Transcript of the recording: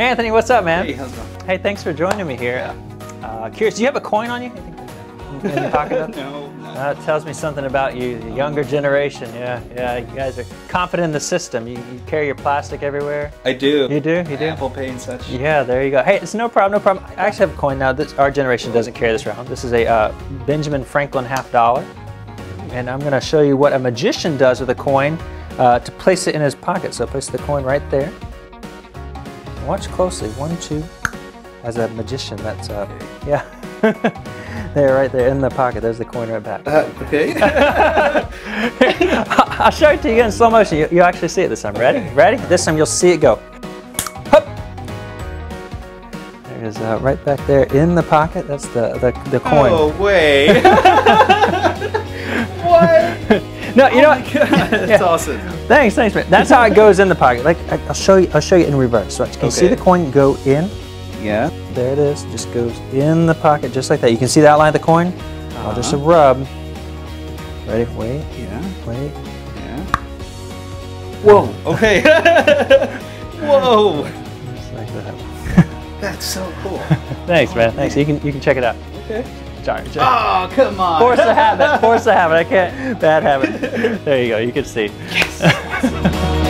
Anthony, what's up, man? Hey, how's it going? Hey, thanks for joining me here. Uh, curious, do you have a coin on you? In your pocket? no, no. That tells me something about you, the younger generation. Yeah, yeah. You guys are confident in the system. You, you carry your plastic everywhere. I do. You do? You do? Apple Pay and such. Yeah, there you go. Hey, it's no problem, no problem. I actually have a coin now. This, our generation doesn't carry this around. This is a uh, Benjamin Franklin half dollar. And I'm going to show you what a magician does with a coin uh, to place it in his pocket. So place the coin right there. Watch closely. One, two. As a magician, that's, uh, yeah. there, right there in the pocket. There's the coin right back. Uh, okay. I'll show it to you in slow motion. You, actually see it this time. Ready? Ready? This time you'll see it go. Hup. There it is, uh, right back there in the pocket. That's the the, the coin. oh, way. No, you know. Oh God, that's Yeah. awesome. Thanks, thanks, man. That's how it goes in the pocket. Like I'll show you. I'll show you in reverse. So you can see the coin go in. Yeah. There it is. Just goes in the pocket just like that. You can see the outline of the coin. I'll just a Uh-huh. rub. Ready? Wait. Yeah. Wait. Yeah. Whoa. Okay. Whoa. Just like that. That's so cool. Thanks, man. Thanks. You can you can check it out. Okay. Check- Oh, ah, come on. Force a habit. Force a habit. I can't. Bad habit. There you go. You can see. Yes.